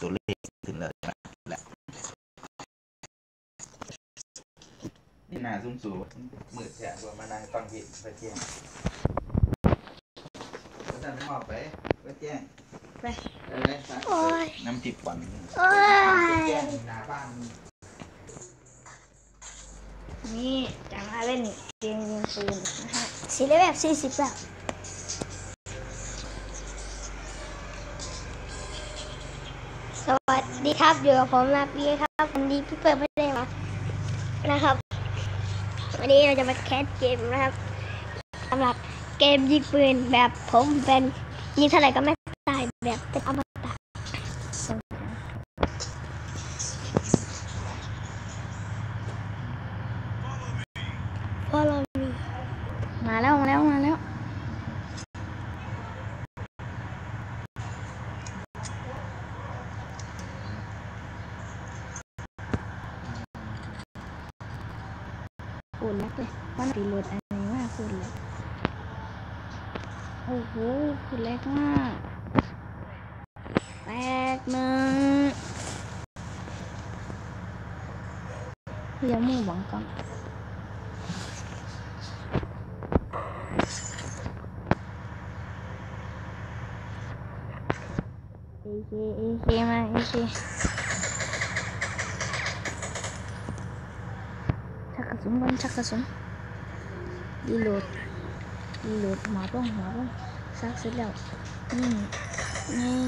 ตัวเลขขึ้นแล้วนะแหละนี่หนาสูงสูงมืดแฉะว่ามานั่งฟังเพลงไปเที่ยงแล้วท่านมอบไปไปแจ้งไปไปเลยไปโอ้ยน้ำจิบปั่นไปยแจ้งหน้าบ้านนี่จะมาเล่นเกมยิงปืนนะฮะสีเลแบบสี่สิบแบบ ดีครับอยู่กับผมนาปีครับวันนี้พี่เปิดไม่ได้มานะครับ วันนี้เราจะมาแคสเกมนะครับสำหรับเกมยิงปืนแบบผมเป็นยิงเท่าไหร่ก็ไม่ตายแบบเป็นอมตะเพราะเราแล้วมาแล้วมาแล้ว คุณนักเลยมันตีรถอันนี้มากคุณเลยโอ้โหคุณเล็กมากแตกหนึ่งเรียมือหวังก่อนเอเคเอเคมาเอเค ชักกระสุนบนชักกระสุน reload reload หมาบ้องหมาบ้องซักเสร็จแล้วนี่นี่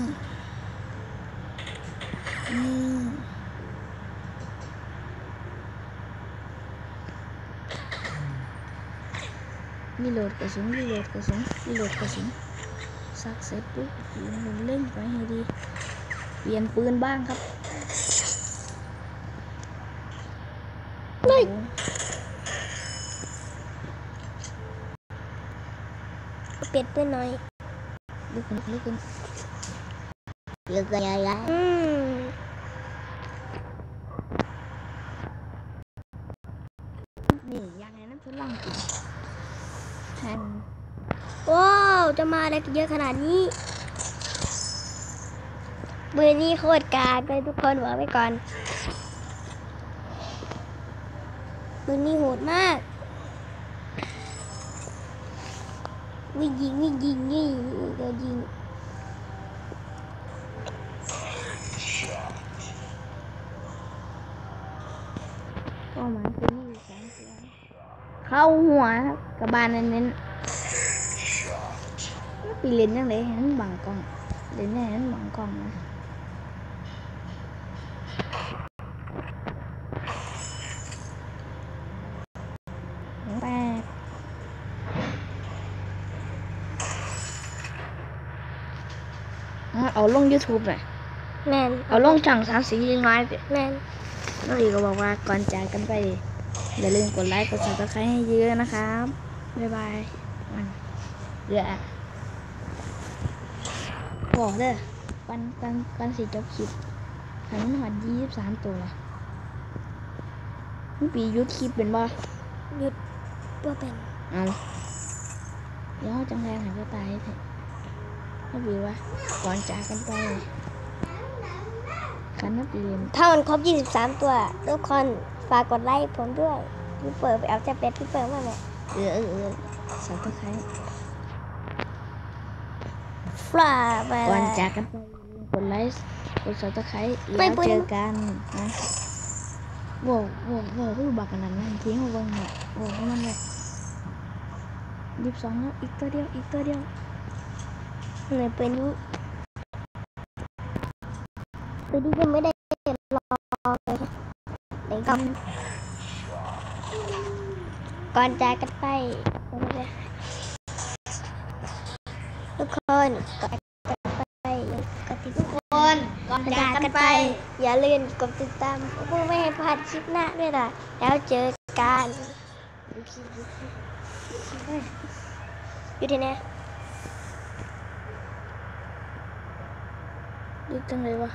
นี่ reload กระสุน reload กระสุน reload กระสุนซักเสร็จปุ๊บเล่นไปให้ดี เปลี่ยนปืนบ้างครับเฮ้ เปลี่ยนปืนหน่อยลุกขึ้นลุกขึ้นลุกขึ้นยายอืมนี่ยังไงนั่นทดลองกินแทนว้าวจะมาอะไรเยอะขนาดนี้ปืนนี้โคตรกากเลยทุกคนบอกไว้ก่อนปืนนี้โหดมาก วิ่งยิงวิ่งยิงนี่เดี๋ยวยิงเป้าหมายคือนี่สองตัวเข้าหัวครับกับบานเน้นๆปีเล่นยังไงเห็นบังกล้องเล่นยังไงเห็นบังกล้องนะแปด อะ เอาลง YouTube หน่อยแมนเอาลงช่องสามสีน้อยสิแมนน้องอีก็บอกว่าก่อนจากกันไปอย่าลืมกดไลค์กด subscribe ให้เยอะนะครับบ๊ายบายมันเรือบอกเด้อปันปันปันสีจบคลิปหันมันหอดยี่สิบสามตัวละนี่ปียุดคลิปเป็นบ่หยุดเพื่อเป็นเอาเดี๋ยวเราจังแรงหายก็ตายเถอะ นี่ปีว่าก่อนจากกันไปคันนับเรียนถ้ามันครบ 23 ตัวทุกคนฝากกดไลค์ผมด้วยพี่เปิดไปเอาแท็บเล็ตพี่เปิดมาเลยเออเออเออสับตะไคร้ฟลาไปก่อนแล้วจากกันไปอย่าลืมกดไลค์กดสับตะไคร้ไปแล้วปืนเจอกันนะโว้โว้โว้คือบักอันนั้นนั่นทิ้งเอาไว้เนี่ยโว้ให้มันเลยยี่สิบสองแล้วอีกตัวเดียวอีกตัวเดียว เหนื่อยเป็นยุตัวนี้ยังไม่ได้ลองเลยไหนก่อนก่อนจากกันไปทุกคนก่อนจากกันไปกดติดทุกคนก่อนจากกันไป อย่าลืมกดติดตามเพื่อไม่ให้พลาดคลิปหน้าด้วยนะแล้วเจอกันอยู่ที่ไหน ดูจังเลยวะ